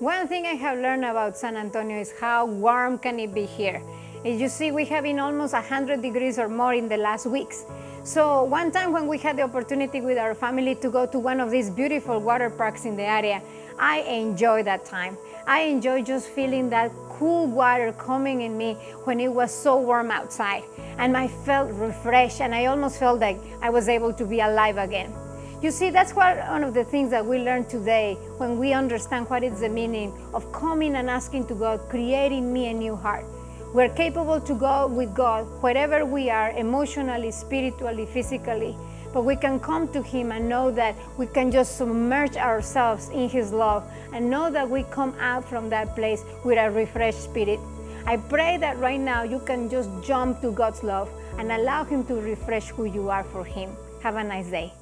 One thing I have learned about San Antonio is how warm can it be here. As you see, we have been almost 100 degrees or more in the last weeks. So one time when we had the opportunity with our family to go to one of these beautiful water parks in the area, I enjoyed that time. I enjoyed just feeling that cool water coming in me when it was so warm outside. And I felt refreshed and I almost felt like I was able to be alive again. You see, that's one of the things that we learned today when we understand what is the meaning of coming and asking to God, creating me a new heart. We're capable to go with God wherever we are, emotionally, spiritually, physically, but we can come to Him and know that we can just submerge ourselves in His love and know that we come out from that place with a refreshed spirit. I pray that right now you can just jump to God's love and allow Him to refresh who you are for Him. Have a nice day.